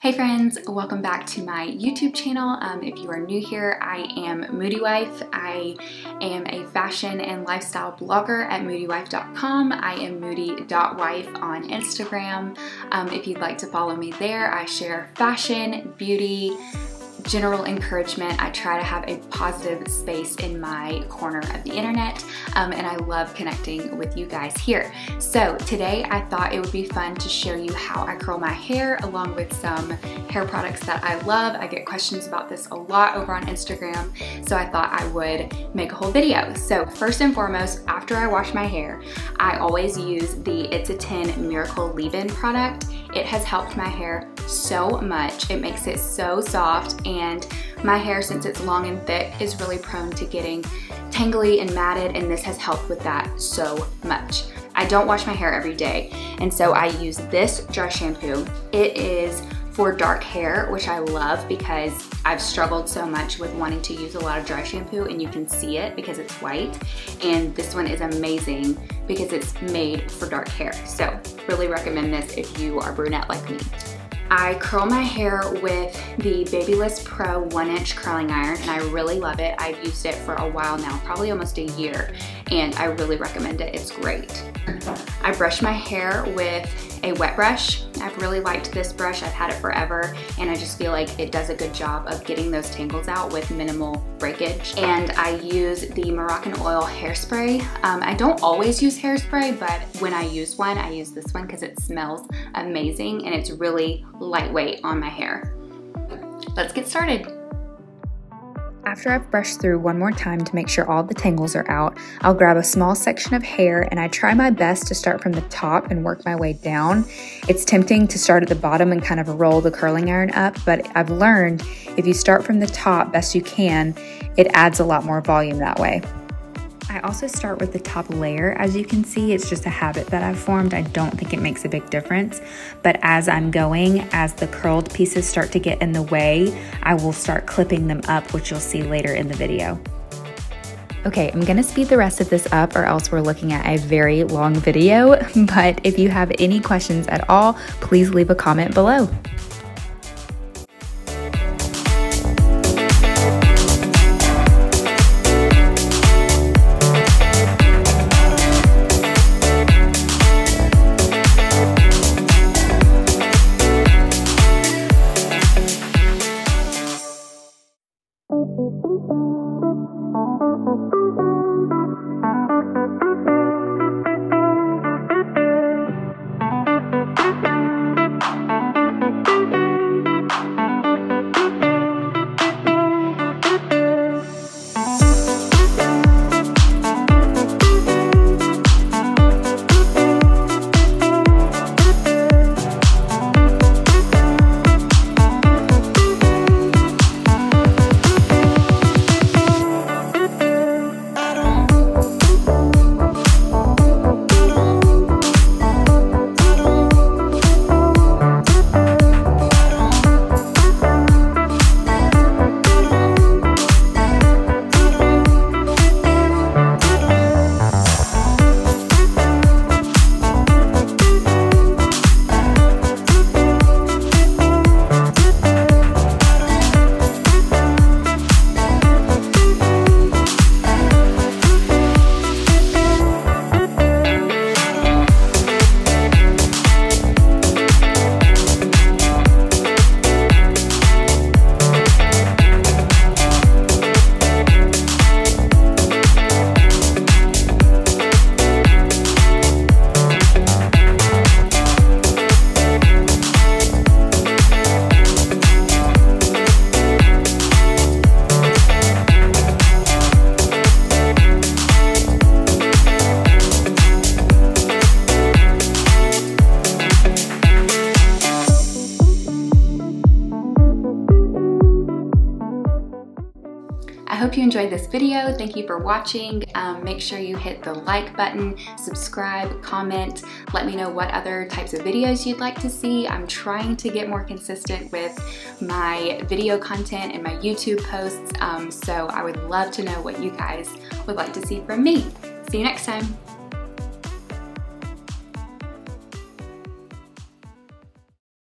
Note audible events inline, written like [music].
Hey friends, welcome back to my YouTube channel. Um, if you are new here, I am Moody Wife. I am a fashion and lifestyle blogger at moodywife.com. I am moody.wife on Instagram. Um, if you'd like to follow me there, I share fashion, beauty, general encouragement. I try to have a positive space in my corner of the internet, um, and I love connecting with you guys here. So today I thought it would be fun to show you how I curl my hair along with some hair products that I love. I get questions about this a lot over on Instagram, so I thought I would make a whole video. So first and foremost, after I wash my hair, I always use the It's a 10 Miracle Leave-In product. It has helped my hair so much. It makes it so soft and my hair, since it's long and thick, is really prone to getting tangly and matted and this has helped with that so much. I don't wash my hair every day and so I use this dry shampoo. It is for dark hair, which I love because I've struggled so much with wanting to use a lot of dry shampoo and you can see it because it's white. And this one is amazing because it's made for dark hair. So really recommend this if you are brunette like me. I curl my hair with the Babyliss Pro 1 inch curling iron and I really love it. I've used it for a while now, probably almost a year, and I really recommend it. It's great. I brush my hair with a wet brush. I've really liked this brush. I've had it forever and I just feel like it does a good job of getting those tangles out with minimal breakage. And I use the Moroccan Oil hairspray. Um, I don't always use hairspray, but when I use one, I use this one because it smells amazing and it's really lightweight on my hair. Let's get started. After I've brushed through one more time to make sure all the tangles are out, I'll grab a small section of hair and I try my best to start from the top and work my way down. It's tempting to start at the bottom and kind of roll the curling iron up, but I've learned if you start from the top best you can, it adds a lot more volume that way. I also start with the top layer. As you can see, it's just a habit that I've formed. I don't think it makes a big difference. But as I'm going, as the curled pieces start to get in the way, I will start clipping them up, which you'll see later in the video. Okay, I'm gonna speed the rest of this up or else we're looking at a very long video. [laughs] But if you have any questions at all, please leave a comment below. Thank you. Hope you enjoyed this video. Thank you for watching. Um, make sure you hit the like button, subscribe, comment. Let me know what other types of videos you'd like to see. I'm trying to get more consistent with my video content and my YouTube posts. Um, so I would love to know what you guys would like to see from me. See you next time.